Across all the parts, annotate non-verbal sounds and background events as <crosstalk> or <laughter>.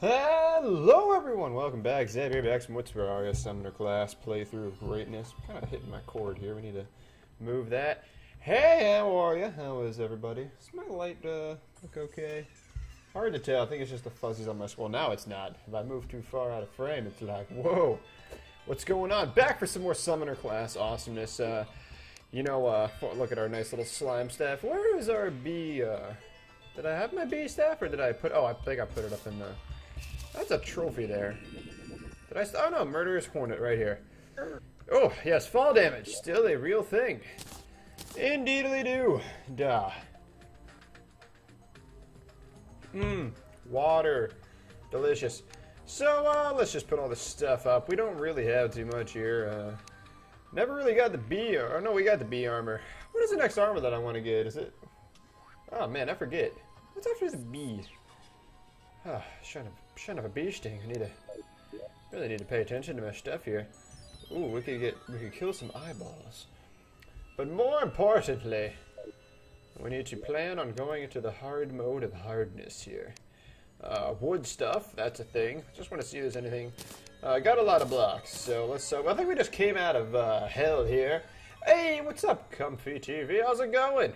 Hello everyone, welcome back. Zeb here back from What's Terraria Summoner class playthrough of greatness. kind of hitting my cord here. We need to move that. Hey, how are you? How is everybody? Does my light uh, look okay? Hard to tell. I think it's just the fuzzies on my scroll. Now it's not. If I move too far out of frame, it's like, whoa. What's going on? Back for some more Summoner class awesomeness. Uh, you know, uh, look at our nice little slime staff. Where is our bee? Uh, did I have my bee staff or did I put... Oh, I think I put it up in the... That's a trophy there. Did I... Oh, no, Murderous Hornet right here. Oh, yes, fall damage. Still a real thing. Indeedly do. Duh. Mmm. Water. Delicious. So, uh, let's just put all this stuff up. We don't really have too much here. Uh, never really got the Bee... Or, no, we got the Bee armor. What is the next armor that I want to get? Is it... Oh, man, I forget. What's after the Bee? Ah, shouldn't have, shouldn't have a bee sting. I need to... Really need to pay attention to my stuff here. Ooh, we could get... We could kill some eyeballs. But more importantly, we need to plan on going into the hard mode of hardness here. Uh, wood stuff, that's a thing. Just want to see if there's anything. I uh, got a lot of blocks, so let's. So I think we just came out of uh, hell here. Hey, what's up, Comfy TV? How's it going?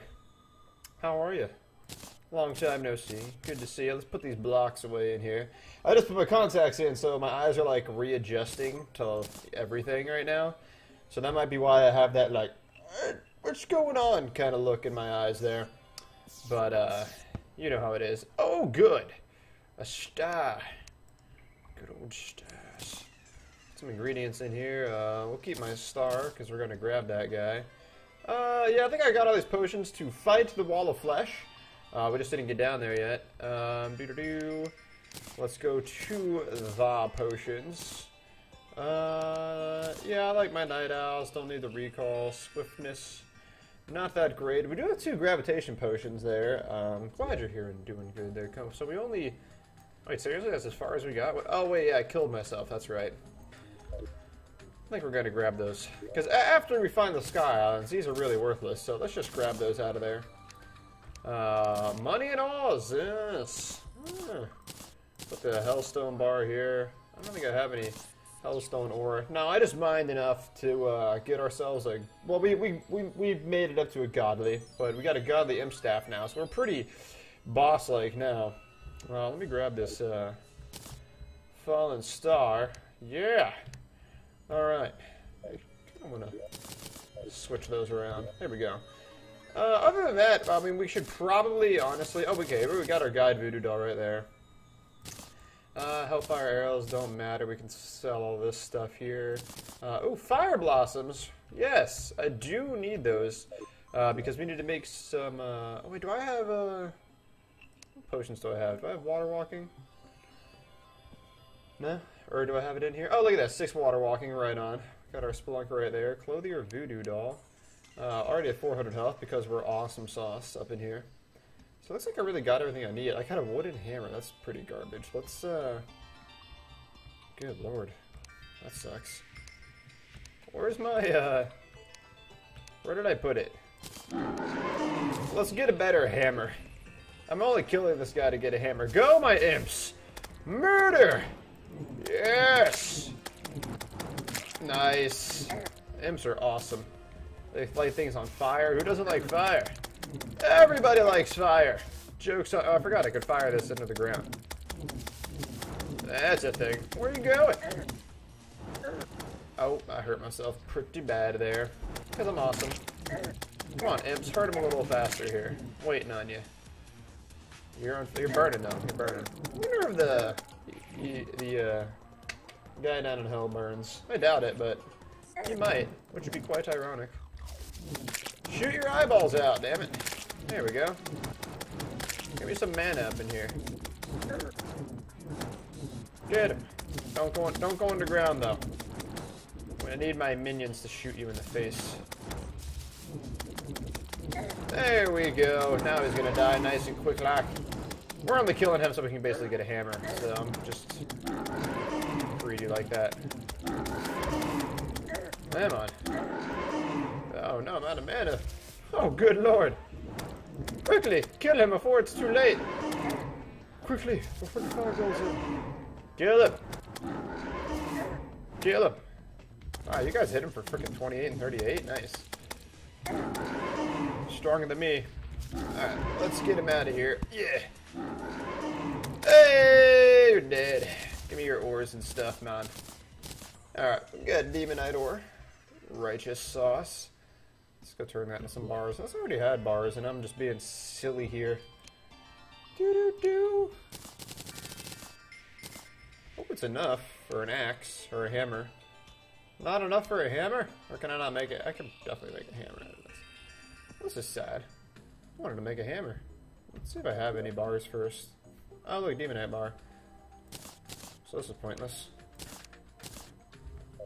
How are you? Long time no see. Good to see you. Let's put these blocks away in here. I just put my contacts in, so my eyes are like readjusting to everything right now. So that might be why I have that like what's going on kind of look in my eyes there. But, uh, you know how it is. Oh, good. A star. Good old stars. Some ingredients in here. Uh, we'll keep my star because we're going to grab that guy. Uh, yeah, I think I got all these potions to fight the wall of flesh. Uh, we just didn't get down there yet. Um, doo -doo -doo. Let's go to the potions. Uh, yeah, I like my night owls. Don't need the recall. Swiftness, not that great. We do have two gravitation potions there. Um, glad you're here and doing good there. So we only... Wait, seriously? That's as far as we got? Oh, wait, yeah, I killed myself. That's right. I think we're going to grab those. Because after we find the Sky Islands, these are really worthless. So let's just grab those out of there. Uh, money and alls, yes. Put the Hellstone bar here. I don't think I have any Hellstone ore. No, I just mined enough to uh, get ourselves a... Well, we, we, we, we've made it up to a godly, but we got a godly imp staff now, so we're pretty boss-like now. Well, let me grab this uh, fallen star. Yeah! Alright. I'm gonna switch those around. There we go. Uh, other than that, I mean, we should probably, honestly... Oh, okay, we got our guide voodoo doll right there. Uh, Hellfire arrows don't matter. We can sell all this stuff here. Uh, oh, fire blossoms. Yes, I do need those uh, because we need to make some. Uh, oh wait, do I have uh, potions? Do I have? Do I have water walking? No, or do I have it in here? Oh, look at that, six water walking right on. Got our spelunker right there. Clothier voodoo doll. Uh, already at 400 health because we're awesome sauce up in here. So it looks like I really got everything I need. I got a wooden hammer. That's pretty garbage. Let's, uh... Good lord. That sucks. Where's my, uh... Where did I put it? Let's get a better hammer. I'm only killing this guy to get a hammer. Go, my imps! Murder! Yes! Nice. Imps are awesome. They light things on fire. Who doesn't like fire? Everybody likes fire. Jokes on... Oh, I forgot I could fire this into the ground. That's a thing. Where are you going? Oh, I hurt myself pretty bad there. Because I'm awesome. Come on, imps. Hurt him a little faster here. Waiting on you. You're on, you're burning though. You're burning. I wonder if the the, the uh, guy down in hell burns. I doubt it, but he might, which would be quite ironic. Shoot your eyeballs out, damn it. There we go. Give me some mana up in here. Get him. Don't go, on, don't go underground, though. I need my minions to shoot you in the face. There we go. Now he's gonna die nice and quick like. We're only killing him so we can basically get a hammer. So I'm just greedy like that. Come on. Oh no, I'm out of mana. Oh, good lord. Quickly, kill him before it's too late. Quickly, before the fire goes. Kill him! Kill him! Wow, you guys hit him for freaking 28 and 38. Nice. Stronger than me. Alright, let's get him out of here. Yeah! Hey, you're dead. Give me your ores and stuff, man. Alright, got Demonite ore. Righteous sauce. Let's go turn that into some bars. That's already had bars, and I'm just being silly here. Do do do. Hope it's enough for an axe or a hammer. Not enough for a hammer? Or can I not make it? I can definitely make a hammer out of this. This is sad. I wanted to make a hammer. Let's see if I have any bars first. Oh, look, Demonite bar. So this is pointless.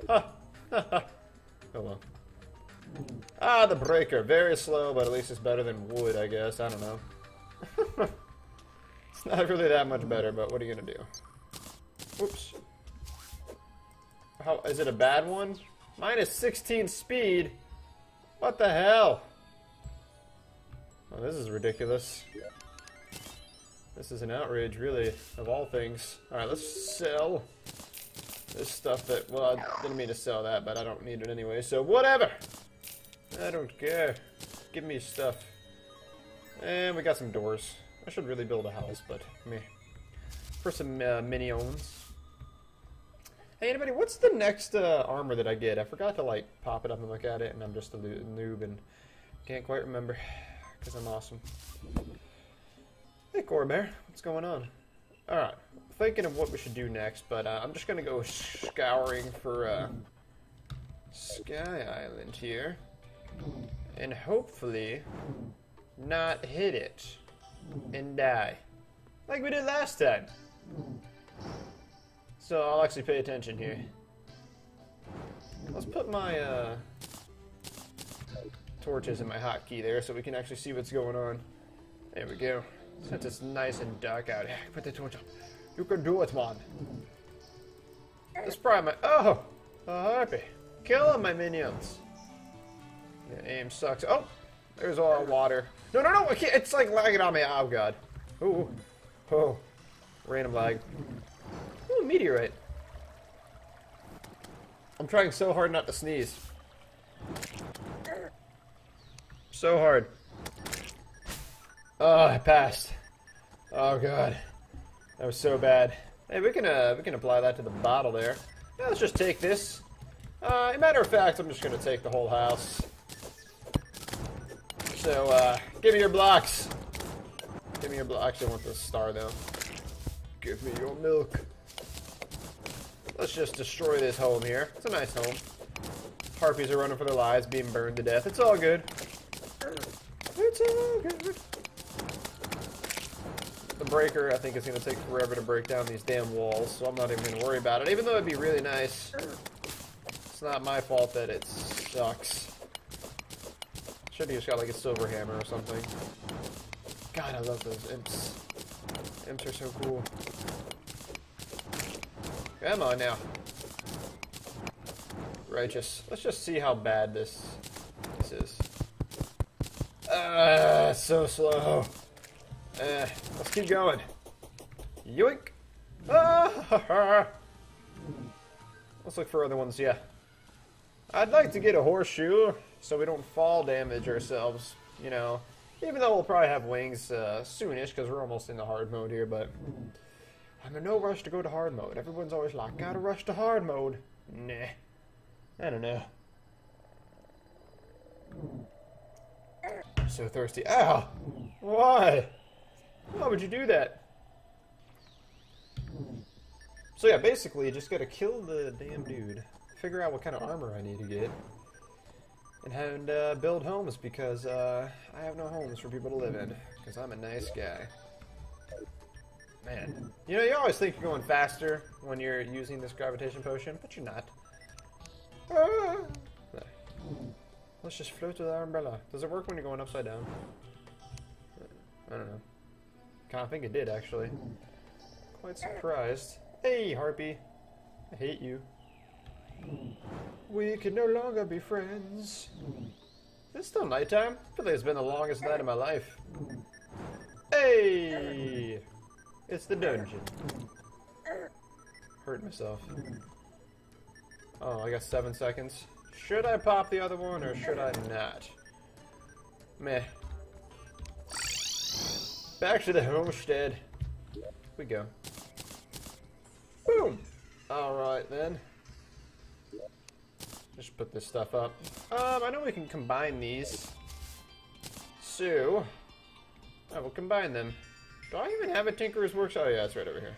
Ha! Ha Ha! oh well. Ah, the breaker. Very slow, but at least it's better than wood, I guess. I don't know. <laughs> it's not really that much better, but what are you gonna do? Oops. How is it a bad one? Minus 16 speed. What the hell? Oh, this is ridiculous. This is an outrage, really, of all things. Alright, let's sell this stuff that, well, I didn't mean to sell that, but I don't need it anyway, so whatever! I don't care. Give me stuff. And we got some doors. I should really build a house, but me. For some uh, minions. Hey, anybody, what's the next uh, armor that I get? I forgot to, like, pop it up and look at it, and I'm just a noob and can't quite remember. Because I'm awesome. Hey, Corbear, what's going on? Alright, thinking of what we should do next, but uh, I'm just going to go scouring for uh, Sky Island here. And hopefully not hit it and die. Like we did last time. So I'll actually pay attention here. Let's put my uh, torches in my hotkey there so we can actually see what's going on. There we go. Since it's nice and dark out here, put the torch up. You can do it, man. That's probably my... Oh! A harpy. Kill them, my minions. Yeah, aim sucks. Oh! There's all water. No, no, no! It's like lagging on me. Oh, God. Ooh. Oh. Random lag. Ooh, meteorite. I'm trying so hard not to sneeze. So hard. Oh, I passed. Oh god, that was so bad. Hey, we can uh, we can apply that to the bottle there. Let's just take this. Uh, matter of fact, I'm just gonna take the whole house. So, uh, give me your blocks. Give me your blocks. I want the star though. Give me your milk. Let's just destroy this home here. It's a nice home. Harpies are running for their lives, being burned to death. It's all good. It's all good. The breaker, I think, is going to take forever to break down these damn walls, so I'm not even going to worry about it. Even though it'd be really nice, it's not my fault that it sucks. Should have just got like a silver hammer or something. God, I love those imps. Imps are so cool. Come on now. Righteous. Let's just see how bad this this is. Ah, uh, so slow. Uh, let's keep going. Yoink! Ah, <laughs> let's look for other ones, yeah. I'd like to get a horseshoe so we don't fall damage ourselves, you know. Even though we'll probably have wings uh, soonish because we're almost in the hard mode here, but I'm in no rush to go to hard mode. Everyone's always like, gotta rush to hard mode. Nah. I don't know. So thirsty. Ow! Why? Why would you do that? So yeah, basically, just gotta kill the damn dude. Figure out what kind of armor I need to get. And, and uh, build homes because uh, I have no homes for people to live in. Because I'm a nice guy. Man. You know, you always think you're going faster when you're using this gravitation potion, but you're not. Ah. Let's just float with our umbrella. Does it work when you're going upside down? I don't know. Kind of think it did, actually. Quite surprised. Hey, Harpy. I hate you. We can no longer be friends. Is it still nighttime? I feel like it's been the longest night of my life. Hey! It's the dungeon. Hurt myself. Oh, I got seven seconds. Should I pop the other one or should I not? Meh. Back to the homestead. we go. Boom! Alright then. Just put this stuff up. Um, I know we can combine these. So, I will combine them. Do I even have a Tinkerer's Workshop? Oh yeah, it's right over here.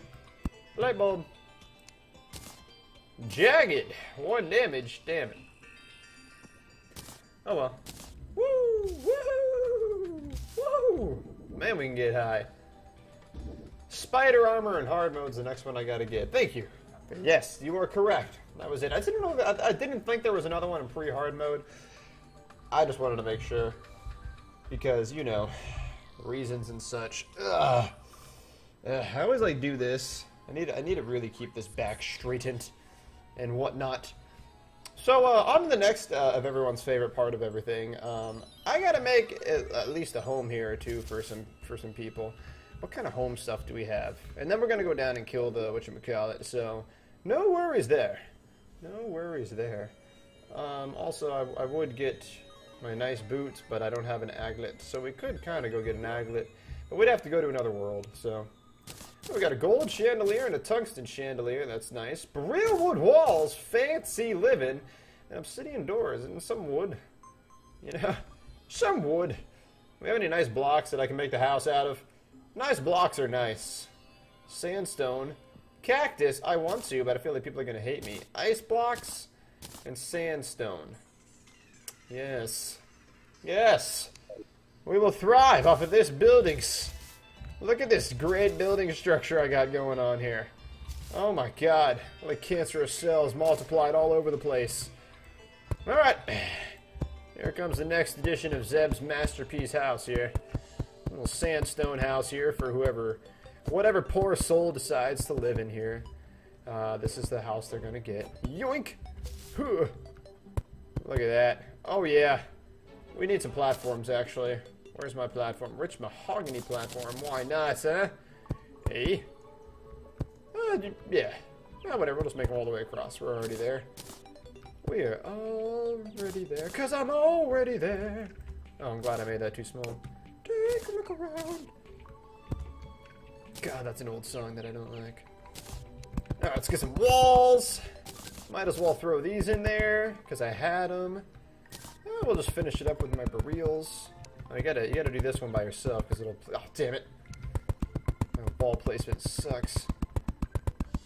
Light bulb. Jagged. One damage. Damn it. Oh well. Woo! Woohoo! Woo! Man, we can get high. Spider armor and hard mode's the next one I gotta get. Thank you. Yes, you are correct. That was it. I didn't know. I, I didn't think there was another one in pre-hard mode. I just wanted to make sure because you know reasons and such. Ugh. Ugh, I always like do this. I need. I need to really keep this back straightened and whatnot. So uh, on to the next uh, of everyone's favorite part of everything. Um, I gotta make at least a home here or two for some for some people. What kind of home stuff do we have? And then we're gonna go down and kill the whatchamacallit. So no worries there. No worries there. Um, also, I, I, would get my nice boots, but I don't have an aglet. So we could kind of go get an aglet. But we'd have to go to another world, so... We got a gold chandelier and a tungsten chandelier. That's nice. Real wood walls. Fancy living. And obsidian doors and some wood. You know, <laughs> some wood. We have any nice blocks that I can make the house out of? Nice blocks are nice. Sandstone. Cactus, I want to, but I feel like people are going to hate me. Ice blocks and sandstone. Yes. Yes. We will thrive off of this buildings. Look at this great building structure I got going on here. Oh my god. Like cancerous cells multiplied all over the place. Alright. Here comes the next edition of Zeb's masterpiece house here. A little sandstone house here for whoever, whatever poor soul decides to live in here. Uh, this is the house they're gonna get. Yoink! Look at that. Oh yeah. We need some platforms actually. Where's my platform? Rich mahogany platform. Why not, huh? Hey. Uh, yeah. Yeah, whatever. We'll just make them all the way across. We're already there. We are already there. Because I'm already there. Oh, I'm glad I made that too small. Take a look around. God, that's an old song that I don't like. Alright, let's get some walls. Might as well throw these in there, because I had them. Eh, we'll just finish it up with my barrels. Oh, you gotta, you gotta do this one by yourself because it'll. Oh, damn it! Oh, ball placement sucks.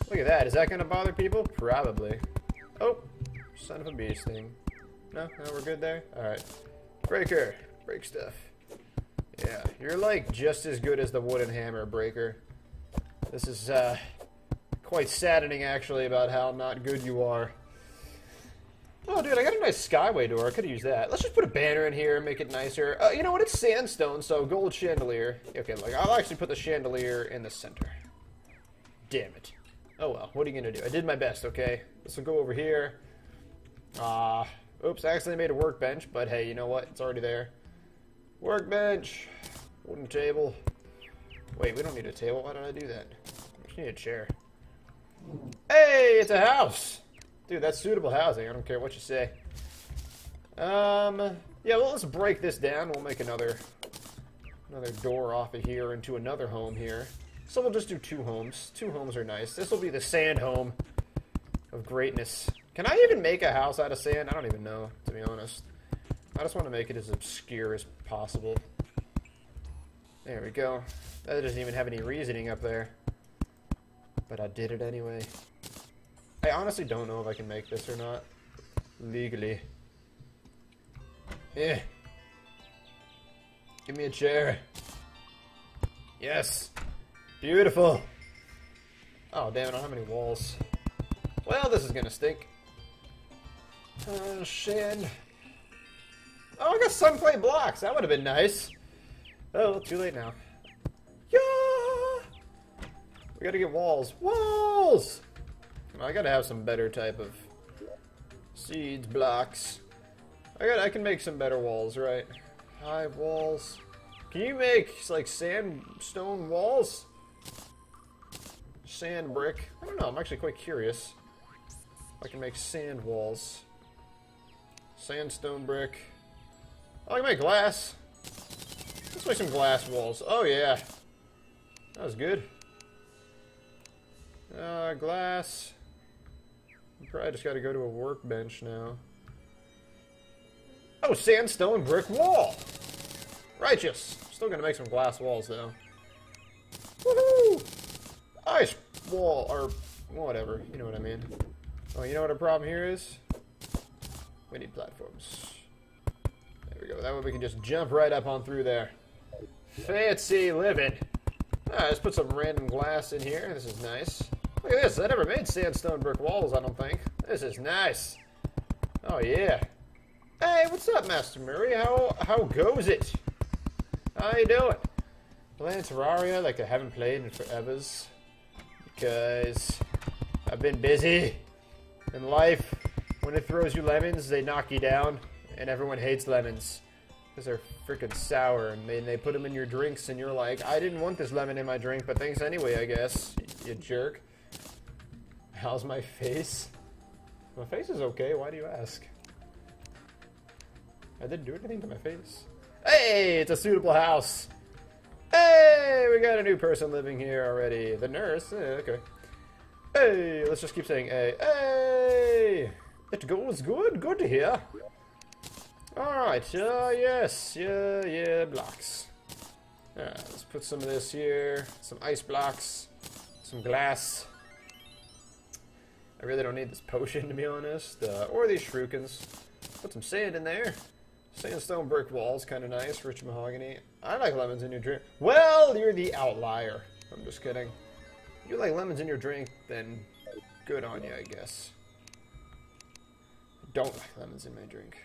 Look at that. Is that gonna bother people? Probably. Oh, son of a beast thing. No, no, we're good there. All right, breaker, break stuff. Yeah, you're like just as good as the wooden hammer breaker. This is uh, quite saddening actually about how not good you are. Oh, dude, I got a nice Skyware door. I could use that. Let's just put a banner in here and make it nicer. Uh, you know what? It's sandstone, so gold chandelier. Okay, look, I'll actually put the chandelier in the center. Damn it. Oh, well. What are you going to do? I did my best, okay? This will go over here. Ah, uh, oops, I accidentally made a workbench, but hey, you know what? It's already there. Workbench. Wooden table. Wait, we don't need a table. Why did I do that? I just need a chair. Hey, it's a house! Dude, that's suitable housing. I don't care what you say. Um, yeah, well, let's break this down. We'll make another another door off of here into another home here. So we'll just do two homes. Two homes are nice. This will be the sand home of greatness. Can I even make a house out of sand? I don't even know, to be honest. I just want to make it as obscure as possible. There we go. That doesn't even have any reasoning up there. But I did it anyway. I honestly don't know if I can make this or not. Legally. Yeah. Give me a chair. Yes. Beautiful. Oh, damn I don't have any walls. Well, this is gonna stink. Oh, shit. Oh, I got some blocks. That would have been nice. Oh, too late now. Yeah! We gotta get walls. Walls! I gotta have some better type of seeds, blocks. I got I can make some better walls, right? High walls. Can you make like sandstone walls? Sand brick. I don't know. I'm actually quite curious. I can make sand walls. Sandstone brick. Oh, I can make glass. Let's make some glass walls. Oh, yeah. That was good. Uh, glass. Probably just got to go to a workbench now. Oh, sandstone brick wall. Righteous. Still gonna make some glass walls though. Woohoo! Ice wall or whatever. You know what I mean. Oh, you know what our problem here is? We need platforms. We go. That way we can just jump right up on through there. Fancy living. Alright, let's put some random glass in here. This is nice. Look at this. I never made sandstone brick walls, I don't think. This is nice. Oh, yeah. Hey, what's up, Master Murray? How how goes it? How you doing? Playing Terraria like I haven't played in forevers. Because I've been busy. In life, when it throws you lemons, they knock you down. And everyone hates lemons. Because they're freaking sour. And they, they put them in your drinks and you're like, I didn't want this lemon in my drink, but thanks anyway, I guess. You, you jerk. How's my face? My face is okay, why do you ask? I didn't do anything to my face. Hey, it's a suitable house. Hey, we got a new person living here already. The nurse. Eh, okay. Hey, let's just keep saying hey. Hey, it goes good. Good to hear. All right. Uh, yes. Yeah. Yeah. Blocks. Yeah, let's put some of this here. Some ice blocks. Some glass. I really don't need this potion <laughs> to be honest, uh, or these shurikens. Put some sand in there. Sandstone brick walls, kind of nice. Rich mahogany. I like lemons in your drink. Well, you're the outlier. I'm just kidding. If you like lemons in your drink, then good on you, I guess. Don't like lemons in my drink.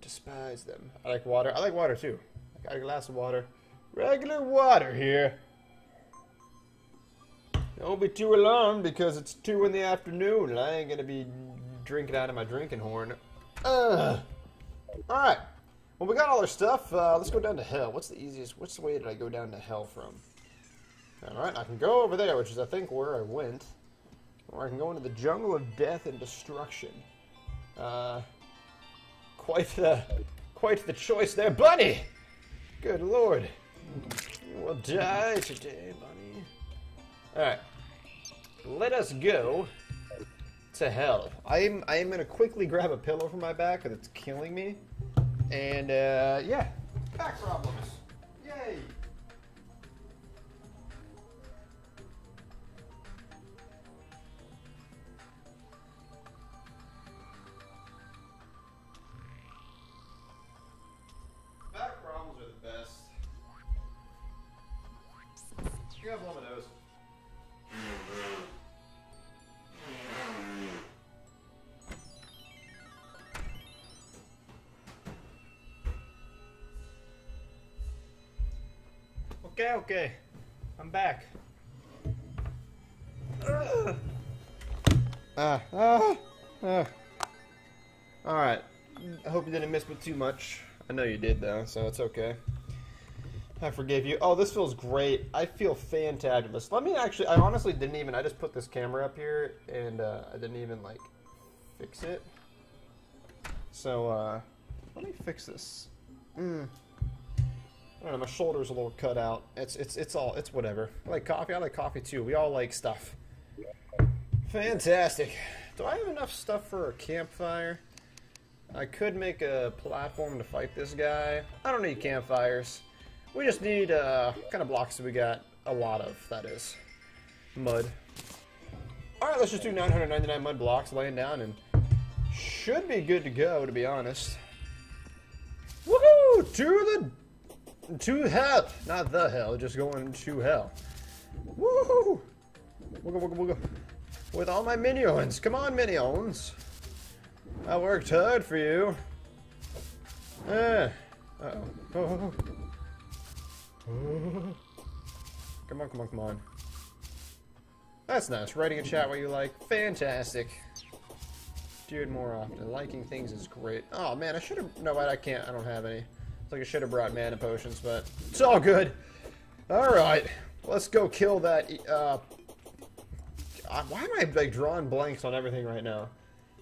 Despise them. I like water. I like water too. I got a glass of water. Regular water here. Don't be too alarmed because it's 2 in the afternoon and I ain't gonna be drinking out of my drinking horn. Ugh. Alright. Well, we got all our stuff. Uh, let's go down to hell. What's the easiest? What's the way that I go down to hell from? Alright, I can go over there, which is, I think, where I went. Or I can go into the jungle of death and destruction. Uh, quite the, quite the choice there, Bunny! Good lord. You will die today, Bunny. Alright. Let us go to hell. I'm I am gonna quickly grab a pillow from my back because it's killing me. And uh, yeah, back problems. Okay. I'm back. Ah, ah, ah. Alright. I hope you didn't miss me too much. I know you did, though, so it's okay. I forgave you. Oh, this feels great. I feel fantabulous. Let me actually, I honestly didn't even, I just put this camera up here, and uh, I didn't even, like, fix it. So, uh, let me fix this. Mm. I don't know, my shoulder's a little cut out. It's it's it's all it's whatever. I like coffee. I like coffee too. We all like stuff. Fantastic. Do I have enough stuff for a campfire? I could make a platform to fight this guy. I don't need campfires. We just need uh kind of blocks we got? A lot of, that is. Mud. Alright, let's just do 999 mud blocks laying down and should be good to go to be honest. Woohoo! To the to hell. Not the hell, just going to hell. Woohoo! Wooga wooga wooga. With all my minions. Come on, minions. I worked hard for you. Ah. Uh oh. Oh. oh. Come on, come on, come on. That's nice. Writing a chat what you like. Fantastic. Do it more often. Liking things is great. Oh man, I should have. No, I can't. I don't have any. Like I should have brought mana potions, but it's all good. All right, let's go kill that uh, why am I like drawing blanks on everything right now?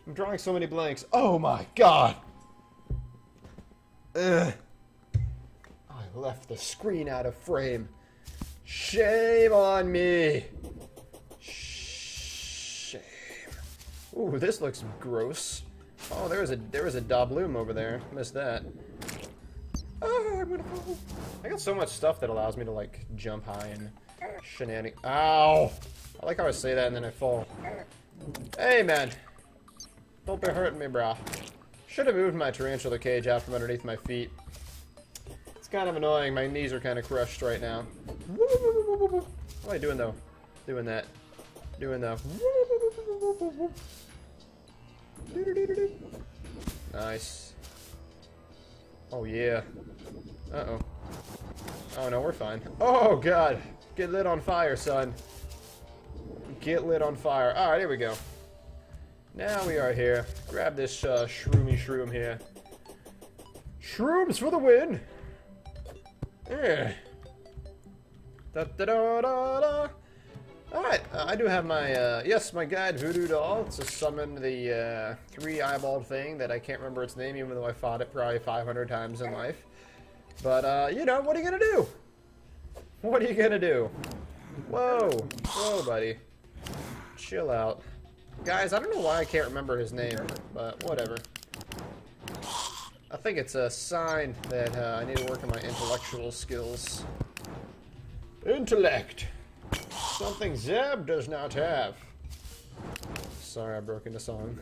I'm drawing so many blanks. Oh my god! Ugh. I left the screen out of frame. Shame on me. Shame. Ooh, this looks gross. Oh, there was a there was a Daybloom over there. Missed that. Oh, I'm gonna fall. I got so much stuff that allows me to like jump high and shenanigan. Ow! I like how I say that and then I fall. Hey, man. Don't be hurting me, brah. Should have moved my tarantula cage out from underneath my feet. It's kind of annoying. My knees are kind of crushed right now. What am I doing, though? Doing that. Doing the... Nice. Oh, yeah. Uh-oh. Oh, no, we're fine. Oh, God. Get lit on fire, son. Get lit on fire. Alright, here we go. Now we are here. Grab this uh, shroomy shroom here. Shrooms for the win! Yeah. Da da da da da. Alright, uh, I do have my, uh, yes, my guide, Voodoo Doll, to summon the uh, three-eyeballed thing that I can't remember its name, even though I fought it probably 500 times in life. But, uh, you know, what are you gonna do? What are you gonna do? Whoa. Whoa, buddy. Chill out. Guys, I don't know why I can't remember his name, but whatever. I think it's a sign that uh, I need to work on my intellectual skills. Intellect! Something Zeb does not have. Sorry, I broke into song.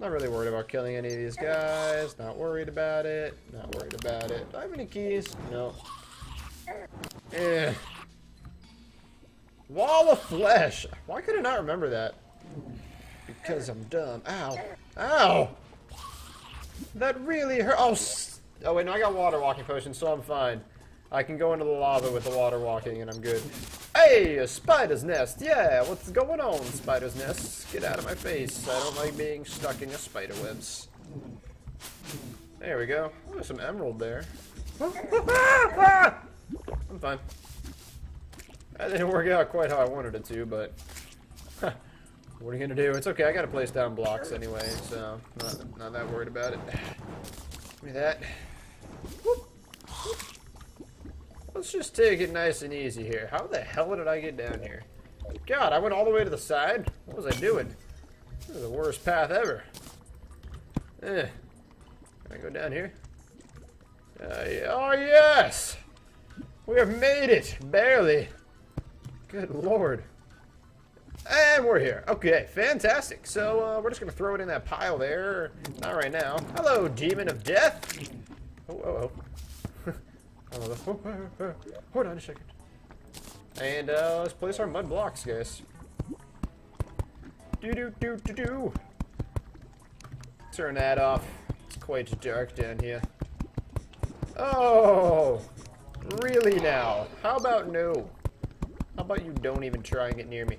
Not really worried about killing any of these guys. Not worried about it. Not worried about it. Do I have any keys? No. Eh. Wall of flesh. Why could I not remember that? Because I'm dumb. Ow. Ow! That really hurt. Oh, oh wait, no, I got water walking potion, so I'm fine. I can go into the lava with the water walking, and I'm good. Hey, a spider's nest. Yeah, what's going on, spider's nest? Get out of my face. I don't like being stuck in your spider webs. There we go. There's some emerald there. <laughs> I'm fine. That didn't work out quite how I wanted it to, but... what are you gonna do? It's okay, I gotta place down blocks anyway, so not, not that worried about it. Give me that. Whoop. Whoop. Let's just take it nice and easy here. How the hell did I get down here? God, I went all the way to the side? What was I doing? This is the worst path ever. Eh. Can I go down here? Uh, oh, yes! We have made it! Barely. Good lord. And we're here. Okay, fantastic. So, uh, we're just to throw it in that pile there. Not right now. Hello, Demon of Death! Oh, oh, oh. <laughs> Hold on a second. And uh, let's place our mud blocks, guys. Do do do do do. Turn that off. It's quite dark down here. Oh, really now? How about no? How about you don't even try and get near me?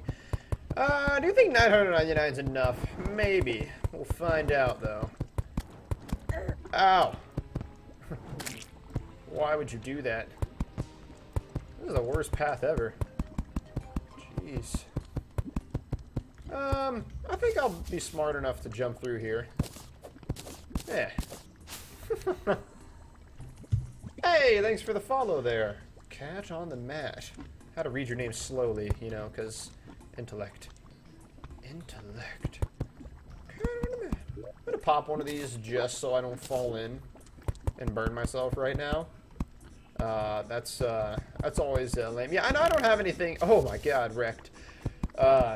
Uh, do you think 999 is enough? Maybe. We'll find out, though. Ow. Why would you do that? This is the worst path ever. Jeez. Um, I think I'll be smart enough to jump through here. Yeah. <laughs> hey, thanks for the follow there. Catch on the mat. How to read your name slowly, you know, because intellect. Intellect. I'm gonna pop one of these just so I don't fall in and burn myself right now. Uh, that's uh, that's always uh, lame. Yeah, I I don't have anything. Oh my god, wrecked. Uh,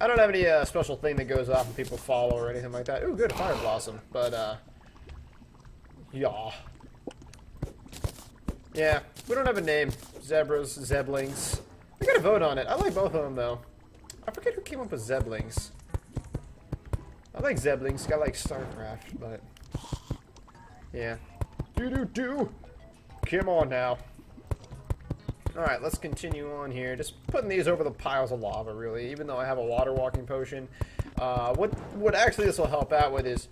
I don't have any uh, special thing that goes off when people follow or anything like that. Ooh, good fire blossom. But uh, yeah, yeah, we don't have a name. Zebras, Zeblings. We gotta vote on it. I like both of them though. I forget who came up with Zeblings. I like Zeblings. I like StarCraft, but yeah. Do do do. Come on now. Alright, let's continue on here. Just putting these over the piles of lava, really, even though I have a water walking potion. Uh, what, what actually this will help out with is,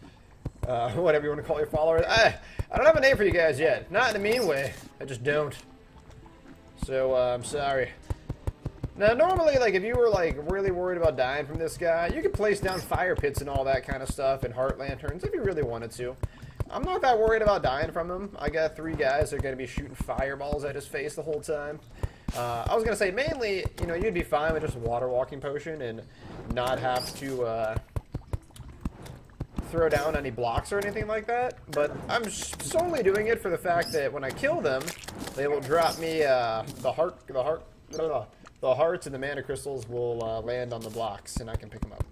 uh, <laughs> whatever you want to call your followers. I, I don't have a name for you guys yet. Not in a mean way. I just don't. So, uh, I'm sorry. Now, normally, like, if you were, like, really worried about dying from this guy, you could place down fire pits and all that kind of stuff and heart lanterns if you really wanted to. I'm not that worried about dying from him. I got three guys that are going to be shooting fireballs at his face the whole time. Uh, I was going to say, mainly, you know, you'd be fine with just water walking potion and not have to, uh, throw down any blocks or anything like that, but I'm solely doing it for the fact that when I kill them, they will drop me uh, the heart, the heart, blah, the hearts and the mana crystals will uh, land on the blocks, and I can pick them up.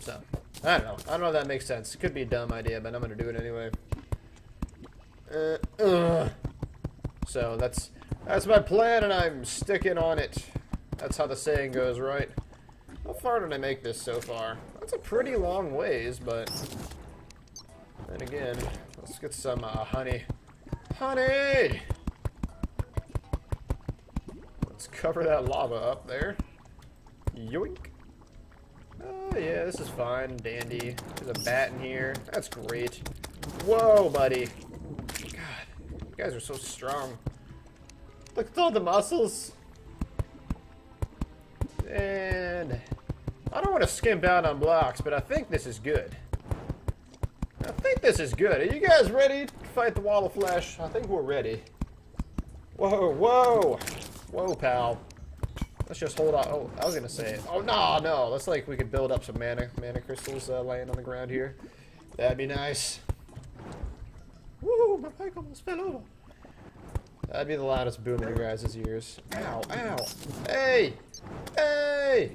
So, I don't know. I don't know if that makes sense. It could be a dumb idea, but I'm gonna do it anyway. Uh, so that's that's my plan, and I'm sticking on it. That's how the saying goes, right? How far did I make this so far? That's a pretty long ways, but... Then again, let's get some uh, honey. Honey! Let's cover that lava up there. Yoink! Oh, yeah, this is fine, dandy. There's a bat in here. That's great. Whoa, buddy. God, you guys are so strong. Look at all the muscles. And I don't want to skimp out on blocks, but I think this is good. I think this is good. Are you guys ready to fight the wall of flesh? I think we're ready. Whoa, whoa. Whoa, pal. Let's just hold on. Oh, I was to say it. Oh, no, no. Let's like we could build up some mana, mana crystals uh, laying on the ground here. That'd be nice. Woo, my bike almost fell over. That'd be the loudest boom in your guys' ears. Ow, ow. Hey! Hey!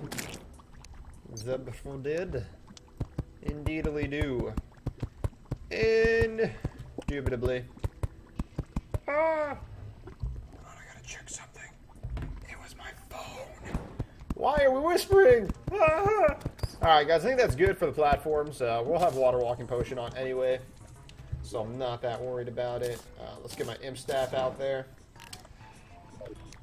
The before did. Indeedly do. Indubitably. Ah! I gotta check something. It was my phone. Why are we whispering? <laughs> Alright guys, I think that's good for the platforms. Uh, we'll have water walking potion on anyway. So I'm not that worried about it. Uh, let's get my imp staff out there.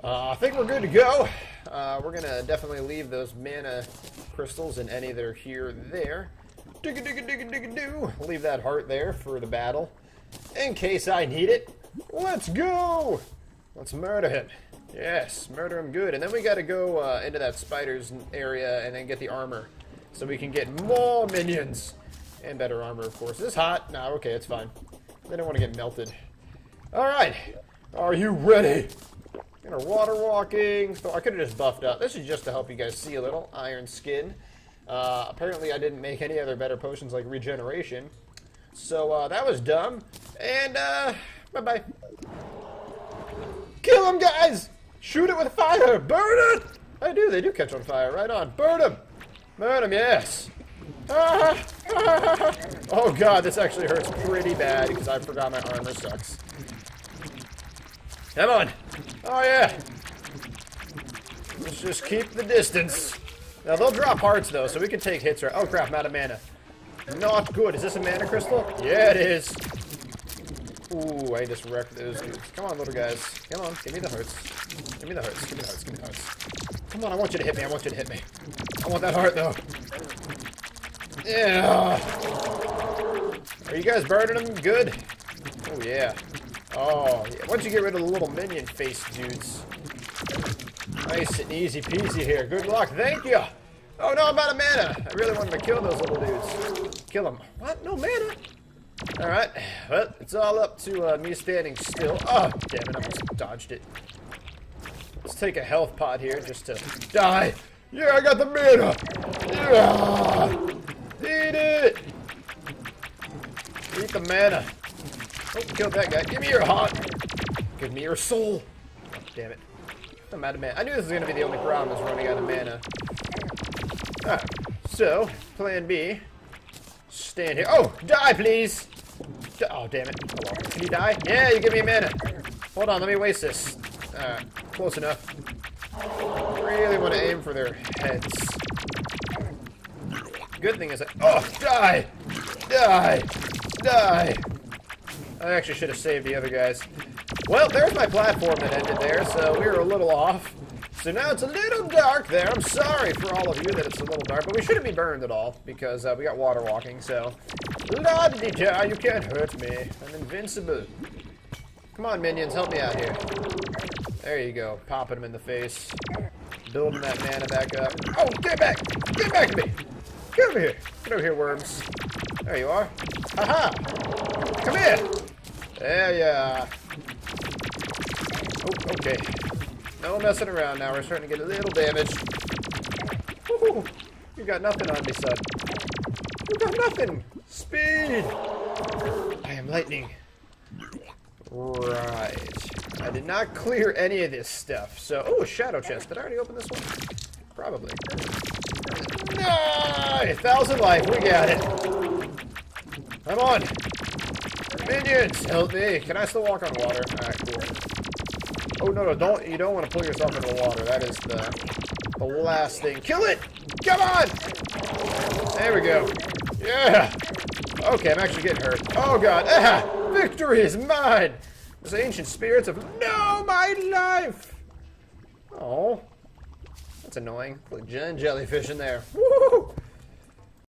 Uh, I think we're good to go. Uh, we're gonna definitely leave those mana crystals and any that are here there. Digga digga digga digga do. Leave that heart there for the battle. In case I need it. Let's go! Let's murder him. Yes, murder him good. And then we gotta go uh, into that spider's area and then get the armor. So we can get more minions. And better armor, of course. Is this hot? No, okay, it's fine. They don't want to get melted. Alright. Are you ready? And our water walking. So I could have just buffed up. This is just to help you guys see a little. Iron skin. Uh, apparently I didn't make any other better potions like regeneration. So uh, that was dumb. And uh, bye-bye. Kill him, guys! Shoot it with fire! Burn it! I do, they do catch on fire. Right on. Burn them! Burn them, yes! <laughs> Oh god, this actually hurts pretty bad because I forgot my armor sucks. Come on! Oh yeah! Let's just keep the distance. Now they'll drop hearts though, so we can take hits right. Oh crap, I'm out of mana. Not good. Is this a mana crystal? Yeah, it is. Ooh, I just wrecked those dudes. Come on, little guys. Come on, give me the hearts. Give me the hearts. Give me the hearts. Give me the hearts. Come on, I want you to hit me. I want you to hit me. I want that heart though. Yeah. Are you guys burning them good? Oh yeah. Oh, yeah. Once you get rid of the little minion face dudes. Nice and easy peasy here. Good luck. Thank you. Oh no, I'm out of mana. I really wanted to kill those little dudes. Kill them. What? No mana? Alright. Well, it's all up to uh, me standing still. Oh, damn it. I almost dodged it. Let's take a health pod here just to die. Yeah, I got the mana. Yeah. Eat it. Eat the mana. Oh, killed that guy. Give me your heart. Give me your soul. Oh, damn it. I'm out of mana. I knew this was to be the only problem, is running out of mana. Alright, so, plan B. Stand here. Oh, die, please! Oh, damn it. Can you die? Yeah, you give me a minute. Hold on, let me waste this. Alright, close enough. Really want to aim for their heads. Good thing is that... Oh, die! Die! Die! I actually should have saved the other guys. Well, there's my platform that ended there, so we were a little off. So now it's a little dark there. I'm sorry for all of you that it's a little dark, but we shouldn't be burned at all because uh, we got water walking, so... La -di you can't hurt me. I'm invincible. Come on, minions, help me out here. There you go. Popping him in the face. Building that mana back up. Oh, get back! Get back to me! Get over here! Get over here, worms. There you are. Aha! Come here! There ya. Oh, okay. No messing around now. We're starting to get a little damage. You got nothing on me, son. You got nothing! Speed! I am lightning. Right. I did not clear any of this stuff, so... Oh, shadow chest. Did I already open this one? Probably. No! A thousand life. We got it. Come on. Minions, help me. Can I still walk on water? Alright, cool. Oh, no, no, don't... You don't want to pull yourself into the water. That is the... The last thing. Kill it! Come on! There we go. Yeah! Okay, I'm actually getting hurt. Oh, God. Ah! Victory is mine! Those ancient spirits of no my life! Oh. That's annoying. Put giant jellyfish in there. Woo!